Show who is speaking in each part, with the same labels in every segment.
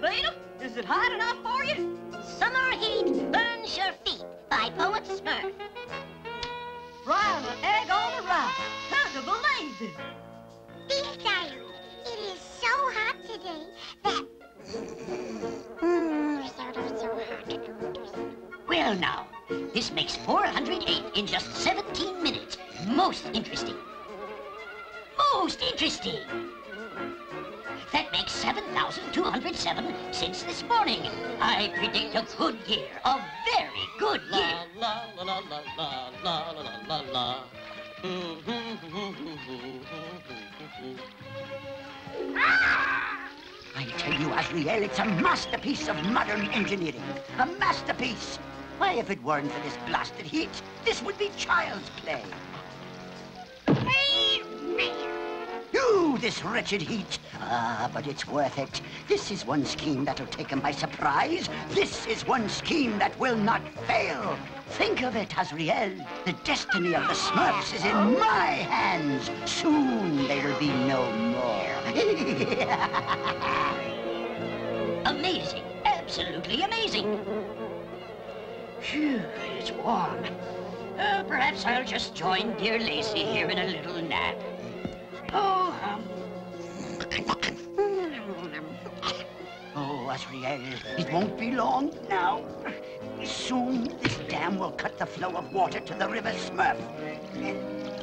Speaker 1: there, Beetle. Is it hot enough for you?
Speaker 2: Summer Heat Burns Your Feet by Poet Smurf.
Speaker 1: Frying an egg on. Hard to believe it.
Speaker 3: Beef Diary. It is so hot today that... Mm, so, so hot.
Speaker 2: Well, now, this makes 408 in just 17 minutes. Most interesting. Most interesting. That makes 7,207 since this morning. I predict a good year, a very good year.
Speaker 4: La la la la la la la la la la. Mm-hmm, mm-hmm, mm-hmm.
Speaker 5: I tell you, Azrael, it's a masterpiece of modern engineering. A masterpiece. Why, if it weren't for this blasted heat, this would be child's play. This wretched heat. Ah, but it's worth it. This is one scheme that'll take by surprise. This is one scheme that will not fail. Think of it, Azrael. The destiny of the Smurfs is in my hands. Soon there'll be no more.
Speaker 2: Amazing. Absolutely amazing. Phew, it's warm. Uh, perhaps I'll just join dear Lazy here in a little nap. Oh, um,
Speaker 5: Oh, Azrael, it won't be long now. Soon this dam will cut the flow of water to the River Smurf. And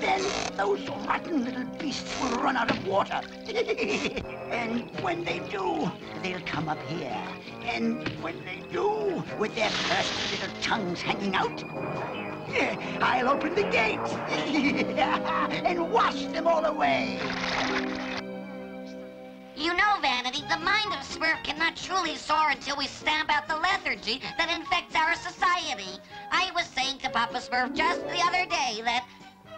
Speaker 5: then those rotten little beasts will run out of water. and when they do, they'll come up here. And when they do, with their cursed little tongues hanging out, I'll open the gate and wash them all away.
Speaker 6: You know, Vanity, the mind of Smurf cannot truly soar until we stamp out the lethargy that infects our society. I was saying to Papa Smurf just the other day that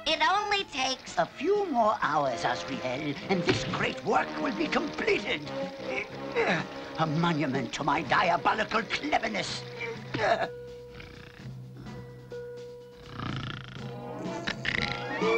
Speaker 6: it only takes...
Speaker 5: A few more hours, Azrael, and this great work will be completed. A monument to my diabolical cleverness.
Speaker 2: Huh?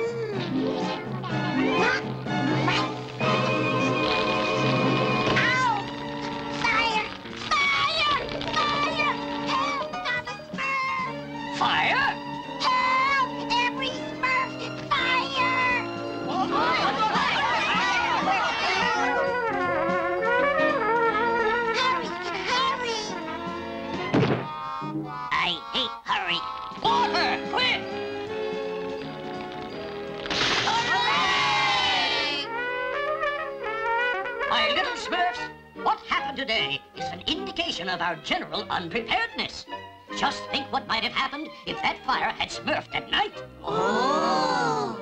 Speaker 2: Indication of our general unpreparedness. Just think what might have happened if that fire had smurfed at night. Oh!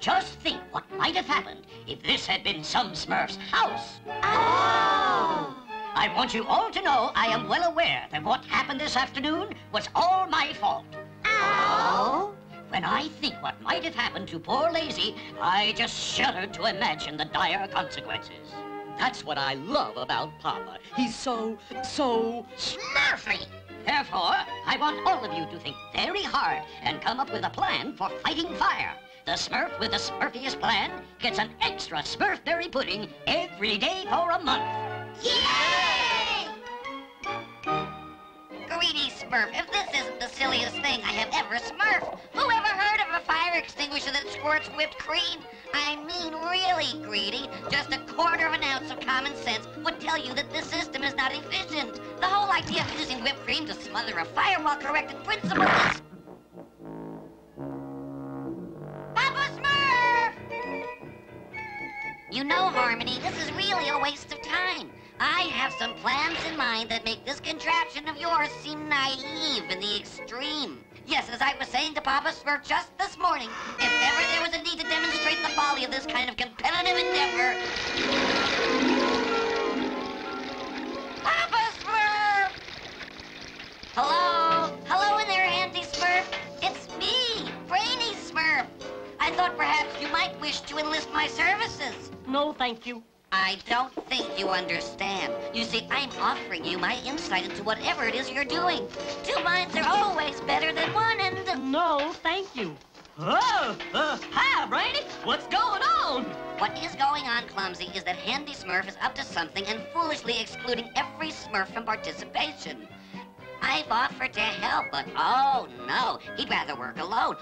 Speaker 2: Just think what might have happened if this had been some Smurf's house.
Speaker 3: Oh!
Speaker 2: I want you all to know I am well aware that what happened this afternoon was all my fault.
Speaker 3: Oh!
Speaker 2: When I think what might have happened to poor Lazy, I just shudder to imagine the dire consequences.
Speaker 4: That's what I love about Papa. He's so, so
Speaker 2: Smurfy! Therefore, I want all of you to think very hard and come up with a plan for fighting fire. The Smurf with the Smurfiest plan gets an extra Smurfberry pudding every day for a month.
Speaker 3: Yay!
Speaker 6: Greedy Smurf, if this isn't the silliest thing I have ever smurfed. Who ever heard of a fire extinguisher that squirts whipped cream? I mean, really greedy. Just a quarter of an ounce of common sense would tell you that this system is not efficient. The whole idea of using whipped cream to smother a fire while correcting principle. Papa Smurf! You know, Harmony, this is really a waste of time. I have some plans in mind that make this contraption of yours seem naive in the extreme. Yes, as I was saying to Papa Smurf just this morning, if ever there was a need to demonstrate the folly of this kind of competitive endeavor... Papa Smurf! Hello? Hello in there, Handy Smurf. It's me, Brainy Smurf. I thought perhaps you might wish to enlist my services.
Speaker 1: No, thank you.
Speaker 6: I don't think you understand. You see, I'm offering you my insight into whatever it is you're doing. Two minds are always better than one, and...
Speaker 1: No, thank you. Oh, uh, hi, Brainy. What's going on?
Speaker 6: What is going on, Clumsy, is that Handy Smurf is up to something and foolishly excluding every Smurf from participation. I've offered to help, but oh no, he'd rather work alone.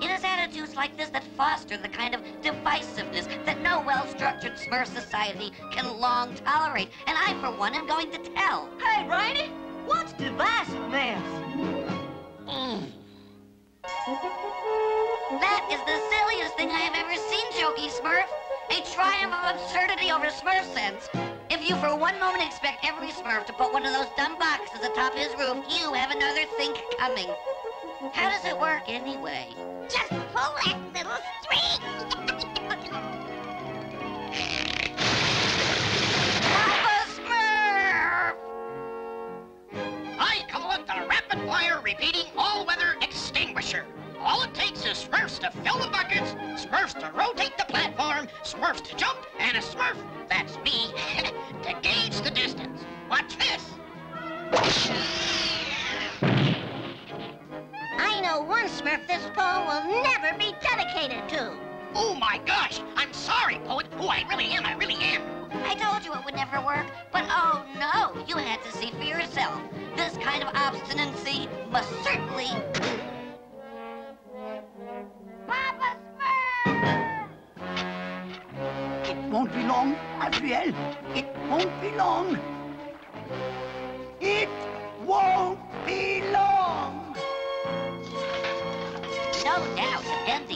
Speaker 6: It is attitudes like this that foster the kind of divisiveness that no well-structured Smurf society can long tolerate, and I, for one, am going to tell.
Speaker 1: Hey, Brainy, what's divisiveness? Mm.
Speaker 6: That is the silliest thing I have ever seen, Jokey Smurf. A triumph of absurdity over Smurf sense. If you for one moment expect every Smurf to put one of those dumb boxes atop his roof, you have another think coming. How does it work anyway?
Speaker 3: Just pull that little string.
Speaker 7: I
Speaker 3: know one Smurf this poem will never be dedicated to.
Speaker 7: Oh my gosh, I'm sorry, poet. Oh, I really am, I really am.
Speaker 6: I told you it would never work, but oh no, you had to see for yourself. This kind of obstinacy must certainly... Papa Smurf!
Speaker 5: It won't be long, Azrael. It won't be long.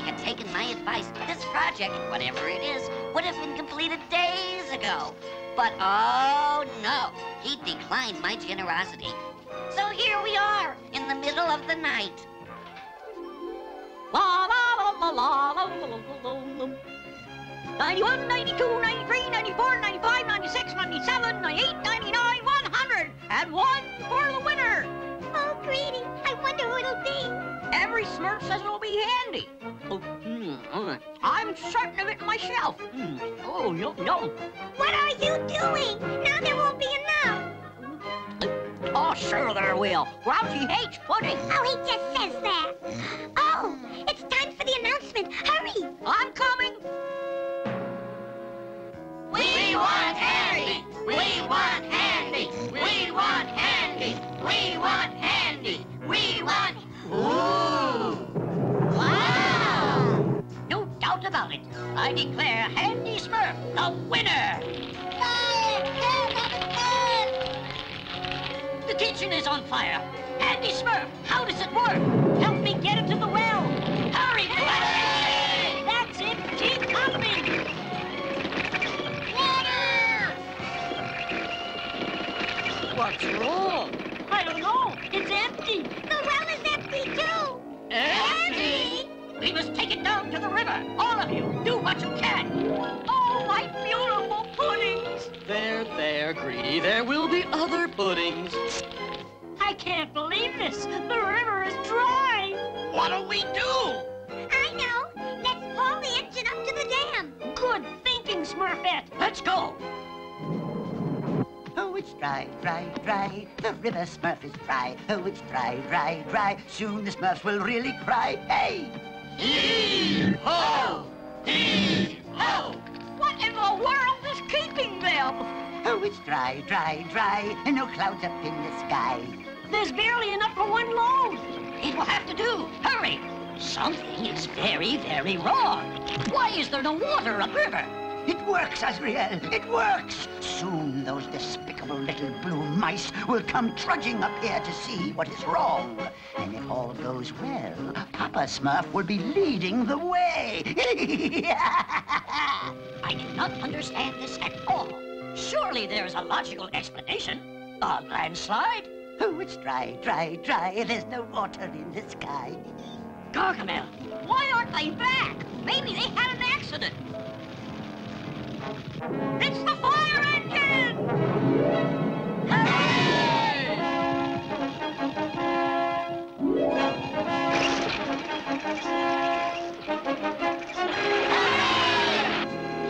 Speaker 6: had taken my advice, this project, whatever it is, would have been completed days ago. But oh no, he declined my generosity. So here we are, in the middle of the night.
Speaker 1: La la la la la la la la 91, 92, 93, 94, 95, 96, 97, 98, 99, 100, and one for the winner!
Speaker 3: Oh, greedy, I wonder who it'll be.
Speaker 1: Every Smurf says it'll be handy. Oh, mm, uh, I'm certain of it myself. Mm, oh, no, yum.
Speaker 3: What are you doing? Now there won't be enough.
Speaker 1: Oh, sure there will. Grouchy hates pudding.
Speaker 3: Oh, he just says that. Oh, it's time for the announcement. Hurry.
Speaker 1: I'm coming.
Speaker 6: We want Handy! We want Handy! We want Handy! We want Handy! We want... Ooh!
Speaker 2: About it. I declare Handy Smurf the winner. The kitchen is on fire. Handy Smurf, how does it work? Help me get it to the well. Hurry, Fletcher! That's it. Keep pumping. Water! What's wrong? To the river. All of you, do what you can.
Speaker 1: Oh, my beautiful puddings.
Speaker 4: There, there, Greedy. There will be other puddings.
Speaker 2: I can't believe this. The river is dry.
Speaker 7: What'll we do?
Speaker 3: I know. Let's pull the engine up to the dam.
Speaker 2: Good thinking, Smurfette. Let's go.
Speaker 5: Oh, it's dry, dry, dry. The river Smurf is dry. Oh, it's dry, dry, dry. Soon the Smurfs will really cry. Hey!
Speaker 7: Heave-ho! Heave-ho!
Speaker 1: What in the world is keeping them?
Speaker 5: Oh, it's dry, dry, dry. And no clouds up in the sky.
Speaker 2: There's barely enough for one load. It will have to do. Hurry. Something is very, very wrong. Why is there no water upriver?
Speaker 5: It works, Azrael. It works. Soon those despicable little blue mice will come trudging up here to see what is wrong. And if all goes well, Papa Smurf will be leading the way.
Speaker 2: I do not understand this at all. Surely there's a logical explanation. A landslide?
Speaker 5: oh, it's dry, dry, dry. There's no water in the sky.
Speaker 2: Gargamel,
Speaker 1: Why aren't they back? Maybe they had an accident. It's the fire engine!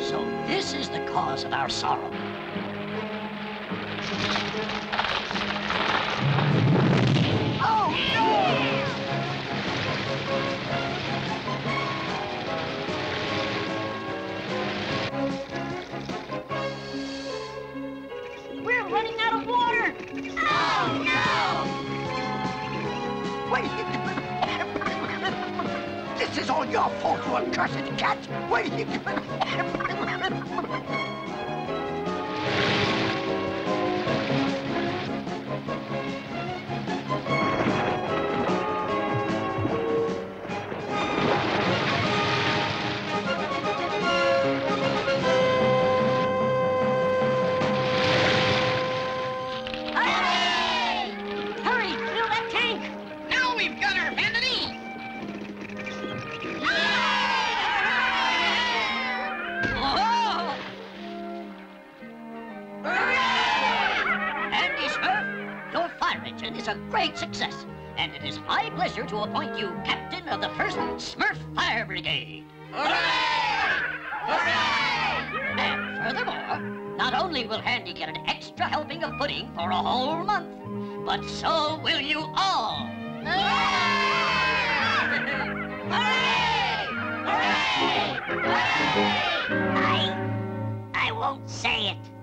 Speaker 2: so this is the cause of our sorrow.
Speaker 1: This is
Speaker 5: all your fault, you accursed cat.
Speaker 2: Wait. Engine is a great success, and it is my pleasure to appoint you captain of the First Smurf Fire Brigade. Hooray! Hooray! And furthermore, not only will Handy get an extra helping of pudding for a whole month, but so will you all. Hooray! Hooray! Hooray! Hooray!
Speaker 3: I... I won't say it.